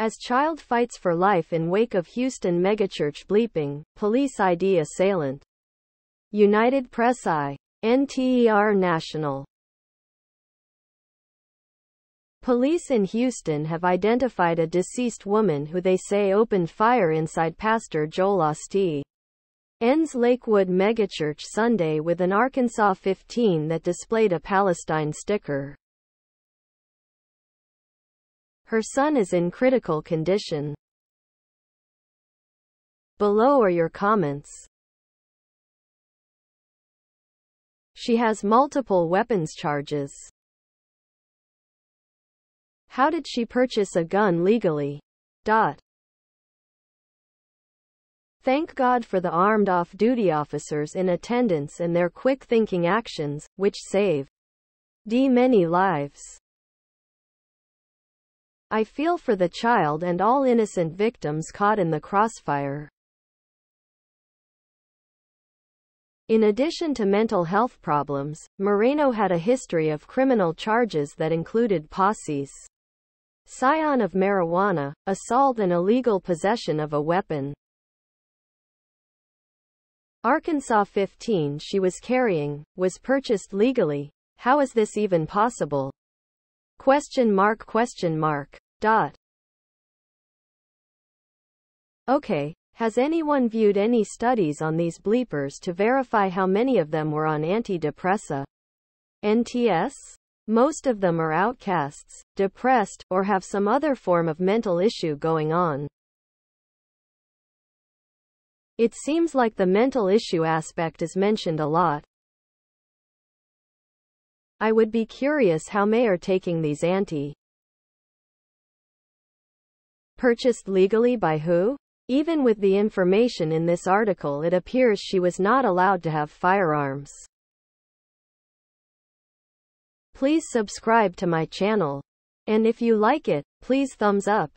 As child fights for life in wake of Houston megachurch bleeping, police ID assailant. United Press I. NTER National. Police in Houston have identified a deceased woman who they say opened fire inside Pastor Joel Osteen. Ends Lakewood megachurch Sunday with an Arkansas 15 that displayed a Palestine sticker. Her son is in critical condition. Below are your comments. She has multiple weapons charges. How did she purchase a gun legally? Dot. Thank God for the armed off-duty officers in attendance and their quick-thinking actions, which save d many lives. I feel for the child and all innocent victims caught in the crossfire. In addition to mental health problems, Moreno had a history of criminal charges that included posses, scion of marijuana, assault and illegal possession of a weapon. Arkansas 15 she was carrying, was purchased legally. How is this even possible? Question mark question mark. Dot. Okay, has anyone viewed any studies on these bleepers to verify how many of them were on antidepressa? NTS? Most of them are outcasts, depressed, or have some other form of mental issue going on. It seems like the mental issue aspect is mentioned a lot, I would be curious how May are taking these anti purchased legally by who? Even with the information in this article it appears she was not allowed to have firearms. Please subscribe to my channel. And if you like it, please thumbs up.